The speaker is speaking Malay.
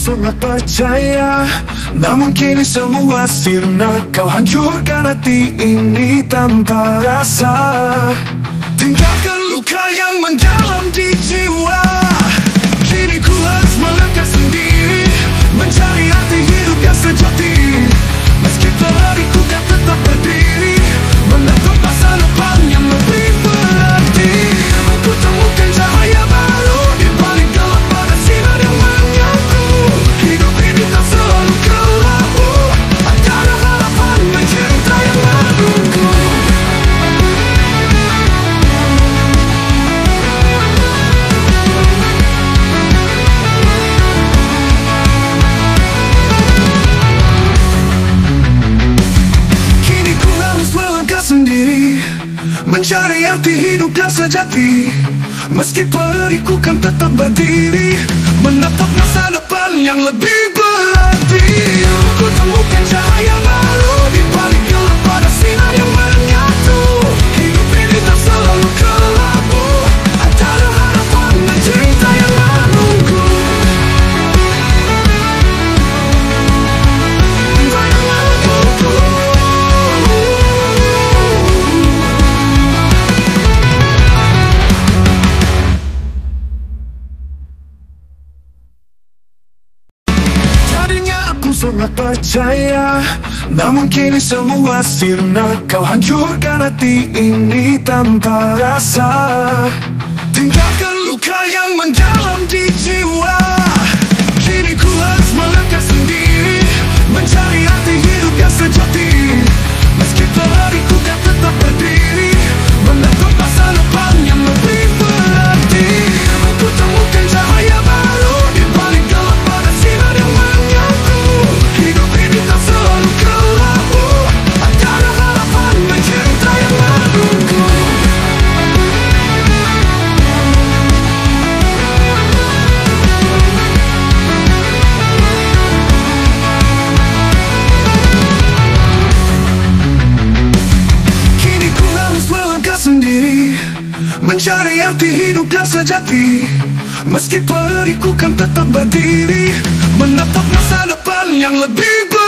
sangat percaya. Namun kini semua sirna. Kau hancurkan hati ini tanpa rasa. Tinggalkan penjara yang sejati. Meski perikukan tetap berdiri Menatap masa depan. Aku sangat percaya Namun kini semua sirna. Kau hancurkan hati ini tanpa rasa. Tinggalkan luka yang mendalam di jiwa. diri Mencari arti hidup yang sejati. Meski perikukan tetap berdiri Menatap masa depan yang lebih baik.